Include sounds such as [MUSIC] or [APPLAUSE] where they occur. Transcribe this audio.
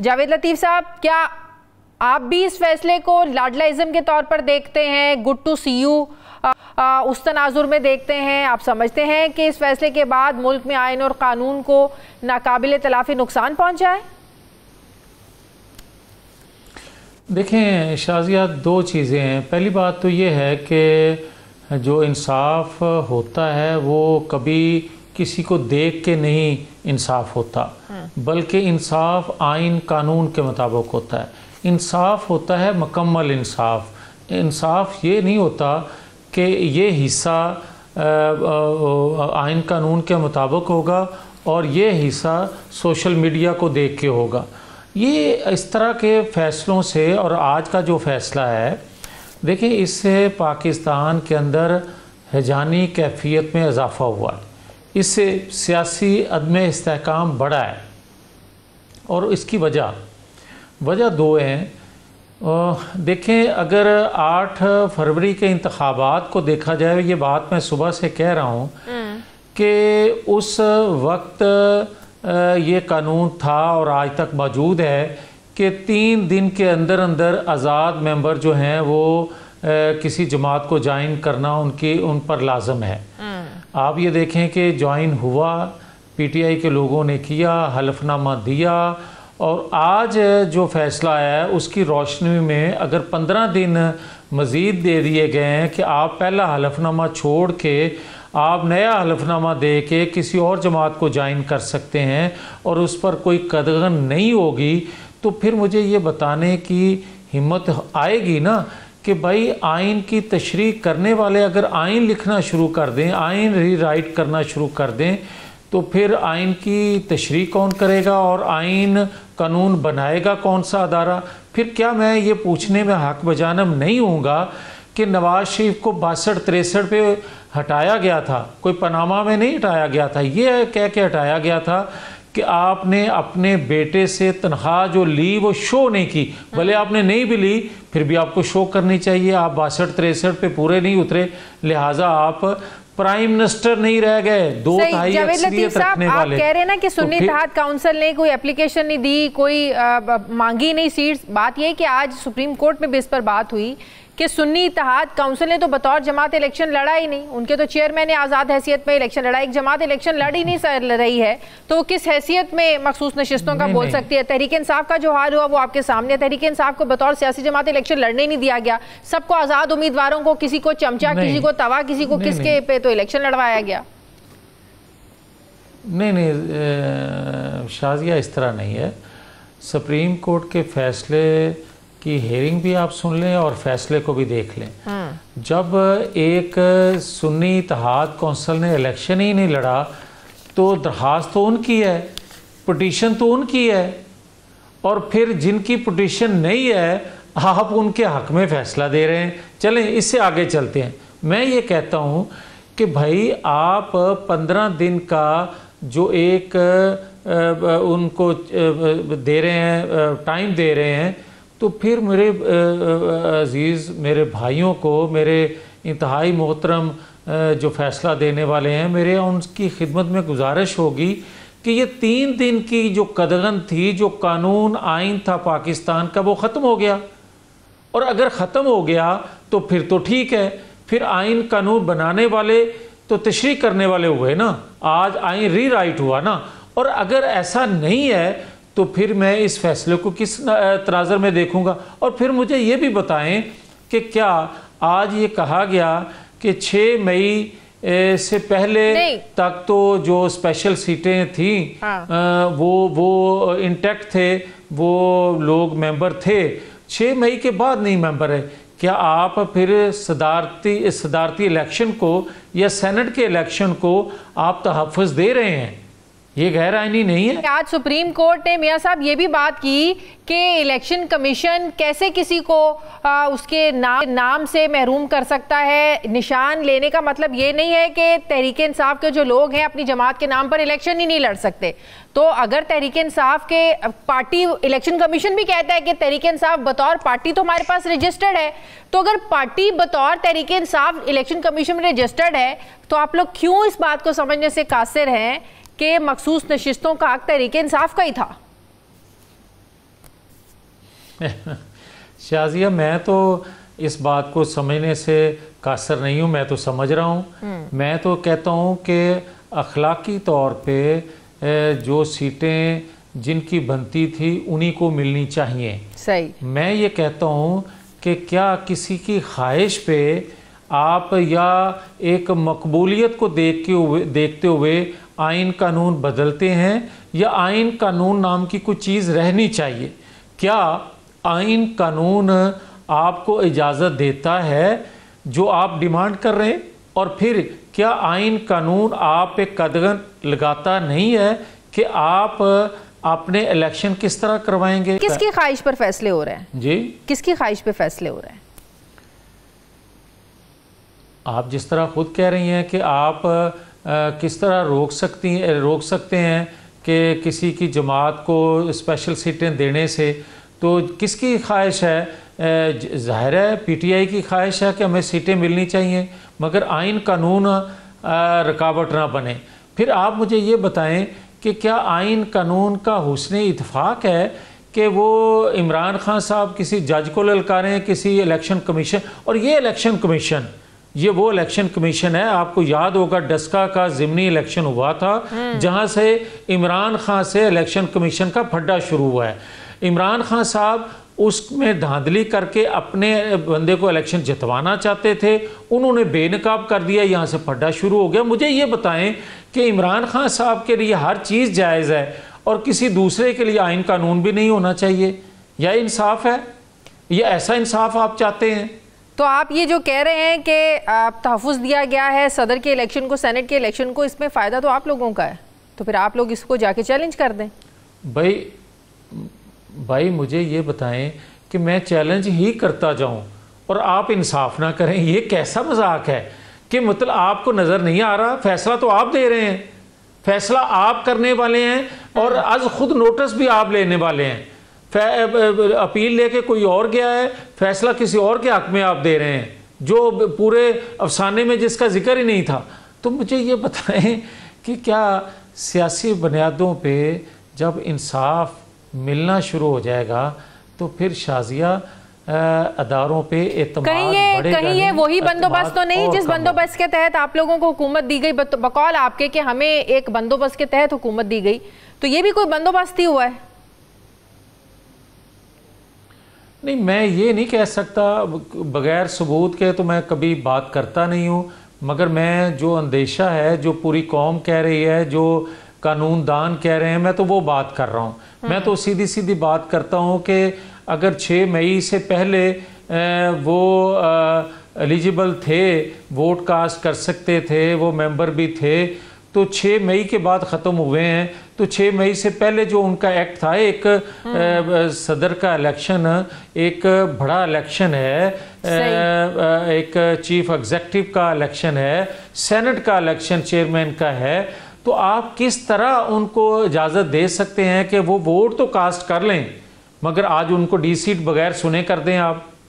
जावेद लतीफ़ साहब, क्या आप भी इस फैसले को लाडलाइज्म के तौर पर देखते हैं? Good to see you. उस तनाजुर में देखते हैं। आप समझते हैं कि इस फैसले के बाद मुल्क में आयन और कानून को नाकाबिल तलाफ़ी नुकसान पहुँचा है देखें शाजिया, दो चीज़ें हैं। पहली बात तो ये है कि जो इंसाफ होता है, वो कभी किसी को देख के नहीं इंसाफ होता। बल्कि इंसाफ आइन कानून के मुताबिक होता है। इंसाफ होता है मकम्मल इंसाफ। इंसाफ ये नहीं होता कि ये हिस्सा आइन कानून के मुताबिक होगा और ये हिस्सा सोशल मीडिया को देख के होगा। ये इस तरह के फ़ैसलों से और आज का जो फ़ैसला है, देखिए इससे पाकिस्तान के अंदर हजानी कैफियत में इजाफ़ा हुआ। है इससे सियासी अदम इसकाम बढ़ा है और इसकी वजह वजह दो हैं देखें अगर 8 फरवरी के इंतबात को देखा जाए ये बात मैं सुबह से कह रहा हूँ हम्म। कि उस वक्त ये कानून था और आज तक मौजूद है कि तीन दिन के अंदर अंदर आज़ाद मेंबर जो हैं वो किसी जमात को ज्वाइन करना उनकी उन पर लाजम है। आप ये देखें कि ज्वाइन हुआ, पीटीआई के लोगों ने किया, हलफनामा दिया, और आज जो फैसला आया है, उसकी रोशनी में अगर पंद्रह दिन मज़ीद दे दिए गए हैं कि आप पहला हलफनामा छोड़ के, आप नया हलफनामा दे के किसी और जमात को ज्वाइन कर सकते हैं और उस पर कोई कदगन नहीं होगी तो फिर मुझे ये बताने की हिम्मत आएगी ना कि भाई आइन की तशरी करने वाले अगर आइन लिखना शुरू कर दें, आइन री राइट करना शुरू कर दें तो फिर आइन की तशरी कौन करेगा और आइन कानून बनाएगा कौन सा अदारा? फिर क्या मैं ये पूछने में हक बजानम नहीं हूँगा कि नवाज़ शरीफ को बासठ तिरसठ पे हटाया गया था? कोई पनामा में नहीं हटाया गया था? ये कह के हटाया गया था कि आपने अपने बेटे से तनख्वाह जो ली वो शो नहीं की। भले आपने नहीं भी ली फिर भी आपको शो करनी चाहिए। आप बासठ तिरसठ पे पूरे नहीं उतरे लिहाजा आप प्राइम मिनिस्टर नहीं रह गए। दो ढाई अक्सरियत रखने वाले। कह रहे हैं ना कि तो सुन्नी इतिहाद काउंसिल ने कोई एप्लीकेशन नहीं दी कोई आ, मांगी नहीं सीट बात ये कि आज सुप्रीम कोर्ट में भी इस पर बात हुई कि सुन्नी इतिहाद काउंसिल ने तो बतौर जमात इलेक्शन लड़ा ही नहीं। उनके तो चेयरमैन ने आज़ाद हैसियत में इलेक्शन लड़ा। एक जमात इलेक्शन लड़ ही नहीं सर रही है। तो किस हैसियत में मखसूस नशस्तों का बोल सकती है? तहरीक इंसाफ का जो हाल हुआ वो आपके सामने तहरीक इंसाफ को बतौर सियासी जमात इलेक्शन लड़ने नहीं दिया गया। सबको आज़ाद उम्मीदवारों को किसी को चमचा किसी को तवा किसी को किसके पे तो इलेक्शन लड़वाया गया। नहीं नहीं शाजिया इस तरह नहीं है। सुप्रीम कोर्ट के फैसले की हेयरिंग भी आप सुन लें और फैसले को भी देख लें। हाँ। जब एक सुन्नी इतिहाद कौंसल ने इलेक्शन ही नहीं लड़ा तो दरख्वास्त तो उनकी है पटिशन तो उनकी है और फिर जिनकी पटिशन नहीं है आप उनके हक में फ़ैसला दे रहे हैं। चलें इससे आगे चलते हैं। मैं ये कहता हूँ कि भाई आप पंद्रह दिन का जो एक उनको दे रहे हैं टाइम दे रहे हैं तो फिर मेरे अज़ीज़, मेरे भाइयों को, मेरे इंतहाई मोहतरम जो फ़ैसला देने वाले हैं, मेरे उनकी खिदमत में गुजारिश होगी कि ये तीन दिन की जो कदगन थी, जो कानून आइन था पाकिस्तान का, वो ख़त्म हो गया। और अगर ख़त्म हो गया तो फिर तो ठीक है। फिर आइन कानून बनाने वाले तो तशरी करने वाले हुए ना। आज आइन री राइट हुआ ना। और अगर ऐसा नहीं है तो फिर मैं इस फैसले को किस तनाजर में देखूँगा? और फिर मुझे ये भी बताएँ कि क्या आज ये कहा गया कि 6 मई से पहले तक तो जो स्पेशल सीटें थी हाँ। वो वो इंटैक्ट थे वो लोग मेंबर थे। 6 मई के बाद नहीं मेंबर है। क्या आप फिर सदारती सदारती इलेक्शन को या सेनेट के इलेक्शन को आप तहफ़ दे रहे हैं? ये गैर आईनी नहीं है। आज सुप्रीम कोर्ट ने मियाँ साहब ये भी बात की कि इलेक्शन कमीशन कैसे किसी को आ, उसके नाम नाम से महरूम कर सकता है। निशान लेने का मतलब ये नहीं है कि तहरीक इंसाफ के जो लोग हैं अपनी जमात के नाम पर इलेक्शन ही नहीं लड़ सकते। तो अगर तहरीक इंसाफ के पार्टी इलेक्शन कमीशन भी कहता है कि तहरीक इंसाफ बतौर पार्टी तो हमारे पास रजिस्टर्ड है तो अगर पार्टी बतौर Tehreek Insaf election commission registered है तो आप लोग क्यों इस बात को समझने से कासिर हैं कि मखसूस नशस्तों का हक तहरीक इंसाफ का ही था। [LAUGHS] शाजिया मैं तो इस बात को समझने से कासर नहीं हूँ मैं तो समझ रहा हूँ। हम्म। मैं तो कहता हूँ कि अखलाकी तौर पे जो सीटें जिनकी बनती थी उन्हीं को मिलनी चाहिए। सही। मैं ये कहता हूँ कि क्या किसी की ख्वाहिश पे आप या एक मकबूलियत को देख के हुए देखते हुए आइन कानून बदलते हैं या आइन कानून नाम की कुछ चीज़ रहनी चाहिए? क्या आइन कानून आपको इजाज़त देता है जो आप डिमांड कर रहे हैं? और फिर क्या आइन कानून आप पे कदगन लगाता नहीं है कि आप अपने इलेक्शन किस तरह करवाएँगे? किसकी ख्वाहिश पर फैसले हो रहे हैं? जी। किसकी ख्वाहिश पे फैसले हो रहे हैं? आप जिस तरह खुद कह रही हैं कि आप आ, किस तरह रोक सकती हैं रोक सकते हैं कि किसी की जमात को स्पेशल सीटें देने से तो किसकी ख्वाहिश है? ज़ाहिर है पीटीआई की ख्वाहिश है कि हमें सीटें मिलनी चाहिए मगर आइन कानून रुकावट ना बने। फिर आप मुझे ये बताएँ कि क्या आइन कानून का हुसन इतफाक़ है कि वो इमरान खान साहब किसी जज को ललकारें किसी इलेक्शन कमीशन और ये इलेक्शन कमीशन ये वो इलेक्शन कमीशन है आपको याद होगा डस्का का ज़िमनी इलेक्शन हुआ था हम्म। जहाँ से इमरान खान से इलेक्शन कमीशन का फड्डा शुरू हुआ है। इमरान खान साहब उसमें धांधली करके अपने बंदे को इलेक्शन जितवाना चाहते थे उन्होंने बेनकाब कर दिया यहाँ से फड्डा शुरू हो गया। मुझे ये बताएँ कि इमरान खान साहब के लिए हर चीज़ जायज़ है और किसी दूसरे के लिए आइन कानून भी नहीं होना चाहिए। यह इंसाफ है? यह ऐसा इंसाफ आप चाहते हैं? तो आप ये जो कह रहे हैं कि तहफ़ दिया गया है सदर के इलेक्शन को सेनेट के इलेक्शन को इसमें फ़ायदा तो आप लोगों का है। तो फिर आप लोग इसको जाके चैलेंज कर दें। भाई भाई मुझे ये बताएँ कि मैं चैलेंज ही करता जाऊँ और आप इंसाफ ना करें ये कैसा मज़ाक है कि मतलब आपको नज़र नहीं आ रहा फैसला तो आप दे रहे हैं। फैसला आप करने वाले हैं और आज खुद नोटिस भी आप लेने वाले हैं। अपील लेके कोई और गया है फैसला किसी और के हक में आप दे रहे हैं जो पूरे अफसाने में जिसका ज़िक्र ही नहीं था। तो मुझे ये बताएँ कि क्या सियासी बुनियादों पे जब इंसाफ मिलना शुरू हो जाएगा तो फिर शाजिया अदारों पे कहीं ये कहीं ये वही बंदोबस्त तो नहीं जिस बंदोबस्त के तहत आप लोगों को हुकूमत दी गई बकौल आपके कि हमें एक बंदोबस्त के तहत हुकूमत दी गई। तो ये भी कोई बंदोबस्त ही हुआ है? नहीं मैं ये नहीं कह सकता बगैर सबूत के तो मैं कभी बात करता नहीं हूँ मगर मैं जो अंदेशा है जो पूरी कौम कह रही है जो कानून दान कह रहे हैं मैं तो वो बात कर रहा हूँ। मैं तो सीधी सीधी बात करता हूँ कि अगर 6 मई से पहले वो एलिजिबल थे वोट कास्ट कर सकते थे वो मेंबर भी थे तो 6 मई के बाद ख़त्म हुए हैं। तो 6 मई से पहले जो उनका एक्ट था एक हम्म। सदर का इलेक्शन एक बड़ा इलेक्शन है एक चीफ एग्जेक्टिव का इलेक्शन है सेनेट का इलेक्शन चेयरमैन का है। तो आप किस तरह उनको इजाज़त दे सकते हैं कि वो वोट तो कास्ट कर लें मगर आज उनको डी सीट बगैर सुने कर दें आप?